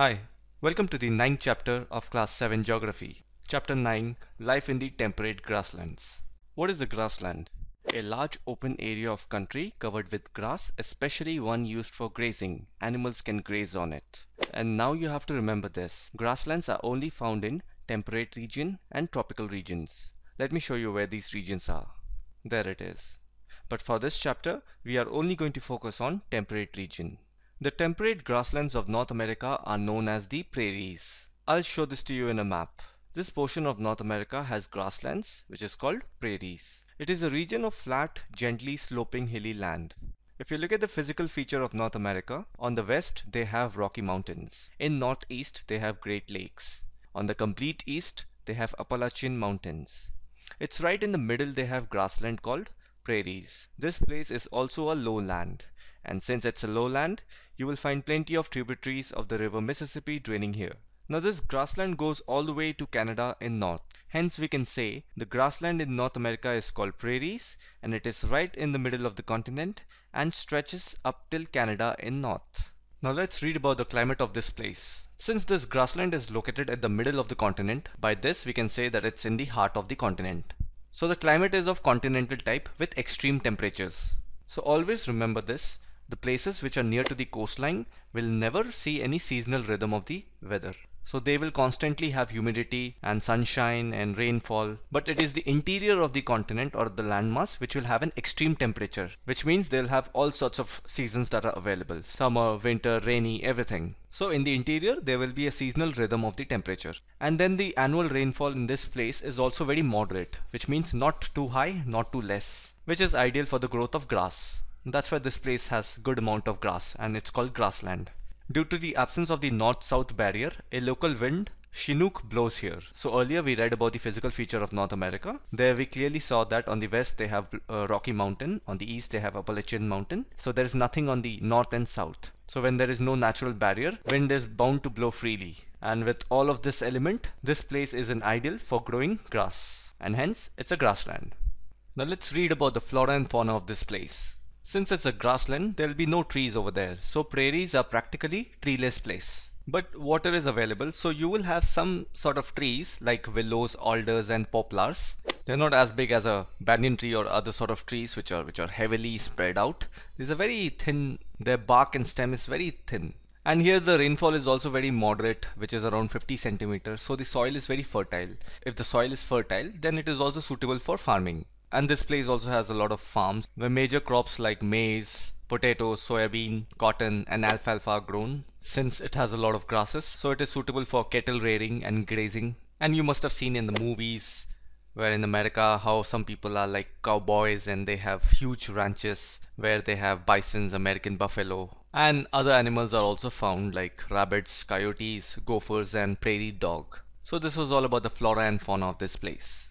Hi, welcome to the ninth chapter of Class 7 Geography. Chapter 9 Life in the Temperate Grasslands. What is a grassland? A large open area of country covered with grass, especially one used for grazing. Animals can graze on it. And now you have to remember this. Grasslands are only found in temperate region and tropical regions. Let me show you where these regions are. There it is. But for this chapter, we are only going to focus on temperate region. The temperate grasslands of North America are known as the prairies. I'll show this to you in a map. This portion of North America has grasslands, which is called prairies. It is a region of flat, gently sloping hilly land. If you look at the physical feature of North America, on the west they have Rocky Mountains. In northeast they have Great Lakes. On the complete east they have Appalachian Mountains. It's right in the middle they have grassland called prairies. This place is also a lowland and since it's a lowland you will find plenty of tributaries of the river Mississippi draining here. Now this grassland goes all the way to Canada in north. Hence we can say the grassland in North America is called prairies and it is right in the middle of the continent and stretches up till Canada in north. Now let's read about the climate of this place. Since this grassland is located at the middle of the continent, by this we can say that it's in the heart of the continent. So the climate is of continental type with extreme temperatures. So always remember this the places which are near to the coastline will never see any seasonal rhythm of the weather. So they will constantly have humidity and sunshine and rainfall. But it is the interior of the continent or the landmass which will have an extreme temperature, which means they'll have all sorts of seasons that are available. Summer, winter, rainy, everything. So in the interior, there will be a seasonal rhythm of the temperature. And then the annual rainfall in this place is also very moderate, which means not too high, not too less, which is ideal for the growth of grass. That's why this place has good amount of grass and it's called grassland. Due to the absence of the north-south barrier, a local wind Chinook blows here. So earlier we read about the physical feature of North America. There we clearly saw that on the west they have uh, Rocky Mountain, on the east they have Appalachian Mountain. So there is nothing on the north and south. So when there is no natural barrier, wind is bound to blow freely. And with all of this element, this place is an ideal for growing grass. And hence, it's a grassland. Now let's read about the flora and fauna of this place. Since it's a grassland, there'll be no trees over there. So prairies are practically treeless place. But water is available, so you will have some sort of trees like willows, alders and poplars. They're not as big as a banyan tree or other sort of trees which are which are heavily spread out. These are very thin, their bark and stem is very thin. And here the rainfall is also very moderate, which is around 50 centimeters. So the soil is very fertile. If the soil is fertile, then it is also suitable for farming. And this place also has a lot of farms where major crops like maize, potatoes, soybean, cotton and alfalfa are grown since it has a lot of grasses. So it is suitable for cattle rearing and grazing. And you must have seen in the movies where in America how some people are like cowboys and they have huge ranches where they have bisons, American buffalo and other animals are also found like rabbits, coyotes, gophers and prairie dog. So this was all about the flora and fauna of this place.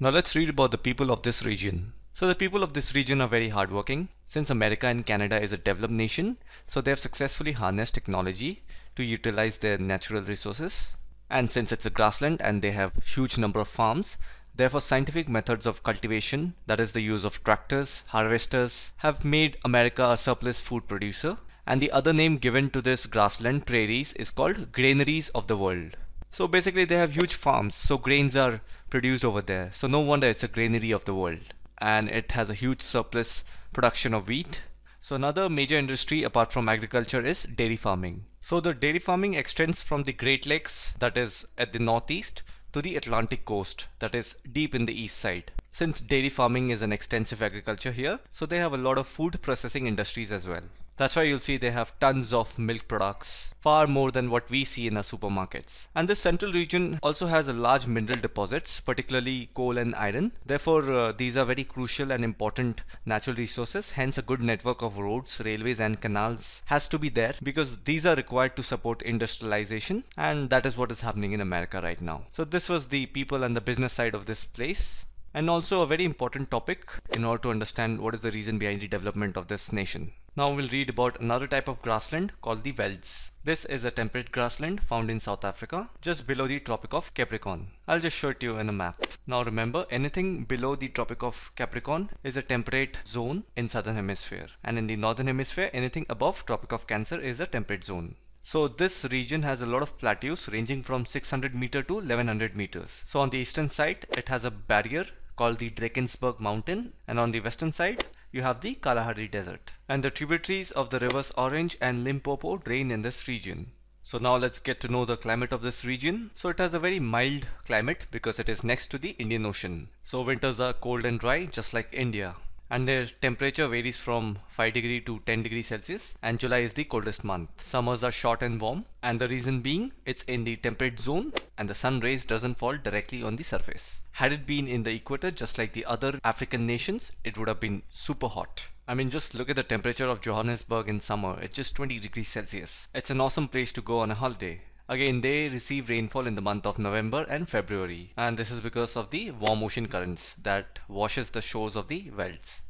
Now let's read about the people of this region. So the people of this region are very hardworking. Since America and Canada is a developed nation, so they have successfully harnessed technology to utilize their natural resources. And since it's a grassland and they have huge number of farms, therefore scientific methods of cultivation, that is the use of tractors, harvesters, have made America a surplus food producer. And the other name given to this grassland prairies is called granaries of the world. So basically they have huge farms, so grains are produced over there. So no wonder it's a granary of the world. And it has a huge surplus production of wheat. So another major industry apart from agriculture is dairy farming. So the dairy farming extends from the Great Lakes that is at the northeast to the Atlantic coast that is deep in the east side. Since dairy farming is an extensive agriculture here, so they have a lot of food processing industries as well. That's why you'll see they have tons of milk products, far more than what we see in our supermarkets. And this central region also has a large mineral deposits, particularly coal and iron. Therefore, uh, these are very crucial and important natural resources. Hence, a good network of roads, railways and canals has to be there because these are required to support industrialization. And that is what is happening in America right now. So this was the people and the business side of this place and also a very important topic in order to understand what is the reason behind the development of this nation. Now we'll read about another type of grassland called the velds. This is a temperate grassland found in South Africa, just below the Tropic of Capricorn. I'll just show it to you in a map. Now remember, anything below the Tropic of Capricorn is a temperate zone in Southern Hemisphere. And in the Northern Hemisphere, anything above Tropic of Cancer is a temperate zone. So this region has a lot of plateaus ranging from 600 meter to 1100 meters. So on the eastern side it has a barrier called the Drakensberg mountain and on the western side you have the Kalahari desert. And the tributaries of the rivers Orange and Limpopo drain in this region. So now let's get to know the climate of this region. So it has a very mild climate because it is next to the Indian Ocean. So winters are cold and dry just like India and the temperature varies from 5 degree to 10 degree Celsius and July is the coldest month. Summers are short and warm and the reason being it's in the temperate zone and the sun rays doesn't fall directly on the surface. Had it been in the equator just like the other African nations it would have been super hot. I mean just look at the temperature of Johannesburg in summer, it's just 20 degrees Celsius. It's an awesome place to go on a holiday. Again, they receive rainfall in the month of November and February, and this is because of the warm ocean currents that washes the shores of the velds.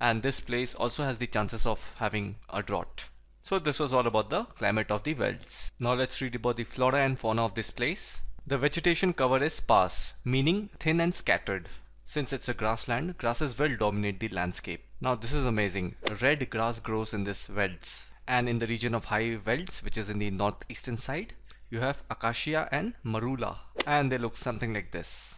And this place also has the chances of having a drought. So this was all about the climate of the velds. Now let's read about the flora and fauna of this place. The vegetation cover is sparse, meaning thin and scattered. Since it's a grassland, grasses will dominate the landscape. Now this is amazing. Red grass grows in this velds and in the region of high velds which is in the northeastern side you have acacia and marula and they look something like this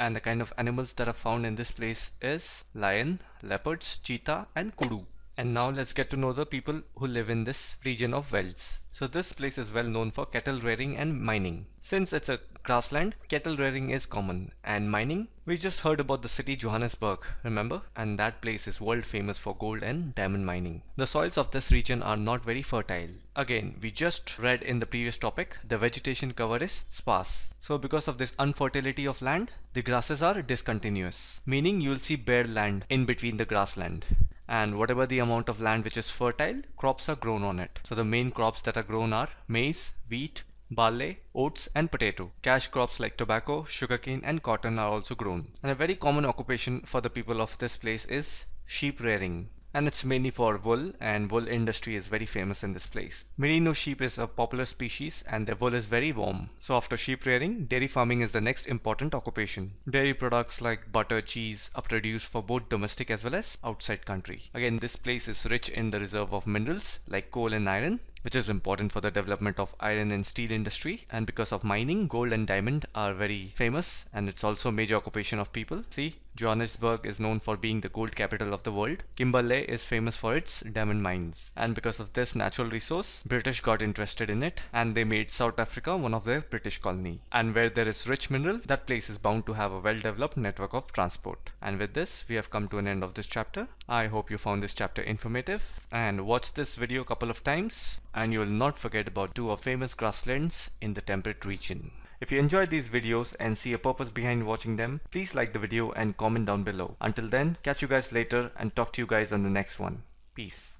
and the kind of animals that are found in this place is lion, leopards, cheetah and kudu. And now let's get to know the people who live in this region of velds. So this place is well known for cattle rearing and mining. Since it's a grassland, cattle rearing is common and mining, we just heard about the city Johannesburg, remember? And that place is world famous for gold and diamond mining. The soils of this region are not very fertile. Again, we just read in the previous topic, the vegetation cover is sparse. So because of this unfertility of land, the grasses are discontinuous, meaning you'll see bare land in between the grassland and whatever the amount of land which is fertile, crops are grown on it. So the main crops that are grown are maize, wheat, barley, oats and potato. Cash crops like tobacco, sugarcane and cotton are also grown. And a very common occupation for the people of this place is sheep rearing and it's mainly for wool and wool industry is very famous in this place. Merino sheep is a popular species and their wool is very warm. So after sheep rearing, dairy farming is the next important occupation. Dairy products like butter, cheese are produced for both domestic as well as outside country. Again, this place is rich in the reserve of minerals like coal and iron which is important for the development of iron and steel industry. And because of mining gold and diamond are very famous and it's also major occupation of people. See Johannesburg is known for being the gold capital of the world. Kimberley is famous for its diamond mines. And because of this natural resource, British got interested in it and they made South Africa one of their British colony. And where there is rich mineral, that place is bound to have a well-developed network of transport. And with this, we have come to an end of this chapter. I hope you found this chapter informative and watch this video a couple of times and you will not forget about two of famous grasslands in the temperate region. If you enjoyed these videos and see a purpose behind watching them, please like the video and comment down below. Until then, catch you guys later and talk to you guys on the next one. Peace.